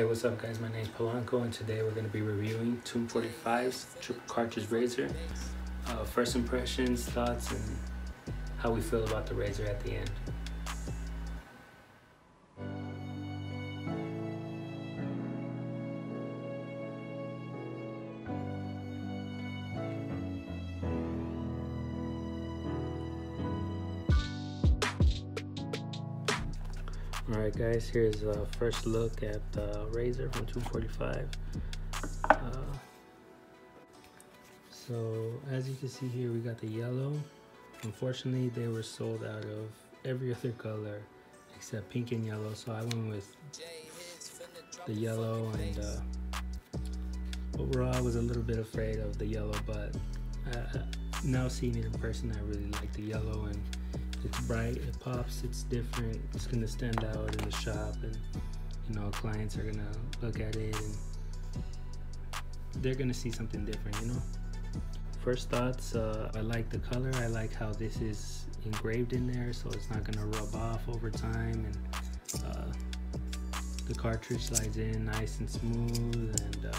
Hey, what's up guys? My name is Polanco and today we're going to be reviewing Tomb 45's triple cartridge razor. Uh, first impressions, thoughts, and how we feel about the razor at the end. Alright guys, here's a first look at the Razor from Tomb 45. Uh, so as you can see here, we got the yellow. Unfortunately, they were sold out of every other color except pink and yellow. So I went with the yellow and uh, overall I was a little bit afraid of the yellow, but uh, now seeing it in person, I really like the yellow and it's bright, it pops, it's different, it's gonna stand out in the shop and you know clients are gonna look at it and they're gonna see something different, you know. First thoughts, uh, I like the color, I like how this is engraved in there so it's not gonna rub off over time and uh, the cartridge slides in nice and smooth and uh,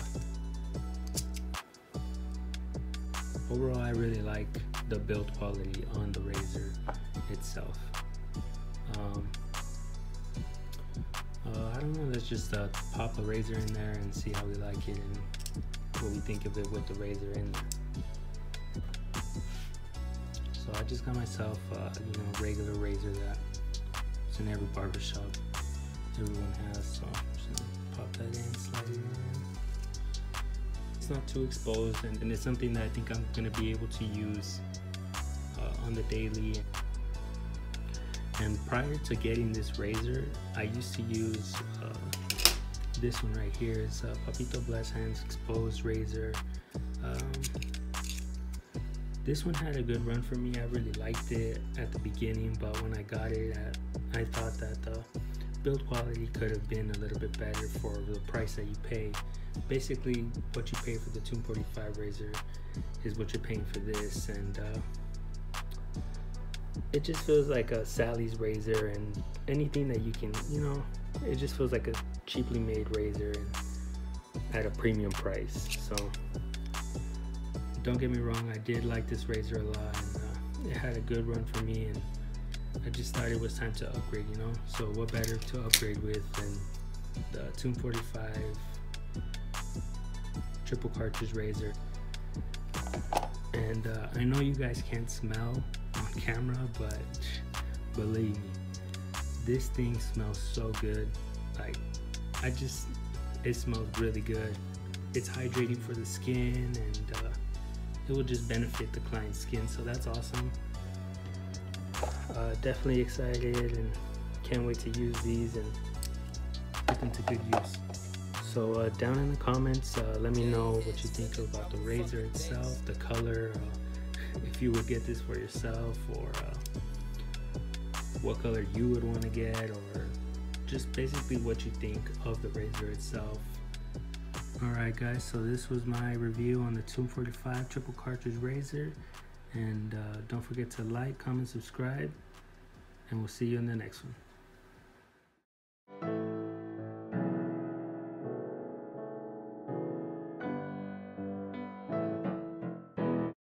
overall I really like the build quality on the razor itself. Um, uh, I don't know, let's just uh, pop a razor in there and see how we like it and what we think of it with the razor in there. So I just got myself, uh, you know, regular razor that it's in every barber shop. Everyone has, so just pop that in, slide it in. It's not too exposed, and, and it's something that I think I'm going to be able to use uh, on the daily. And prior to getting this razor, I used to use uh, this one right here. It's a Papito Bless Hands Exposed Razor. Um, this one had a good run for me. I really liked it at the beginning, but when I got it, at, I thought that the build quality could have been a little bit better for the price that you pay. Basically, what you pay for the Tomb 45 razor is what you're paying for this, and uh, it just feels like a Sally's razor and anything that you can, you know, it just feels like a cheaply made razor at a premium price. So don't get me wrong, I did like this razor a lot and uh, it had a good run for me and I just thought it was time to upgrade, you know. So what better to upgrade with than the Tomb 45 triple cartridge razor. And uh, I know you guys can't smell camera, but believe me, this thing smells so good. Like, I just, it smells really good. It's hydrating for the skin and uh, it will just benefit the client's skin, so that's awesome. Uh, definitely excited and can't wait to use these and put them to good use. So uh, down in the comments, uh, let me know what you think about the razor itself, the color, uh, if you would get this for yourself or uh, what color you would want to get or just basically what you think of the razor itself. Alright guys so this was my review on the Tomb 45 triple cartridge razor. And uh, don't forget to like comment subscribe and we'll see you in the next one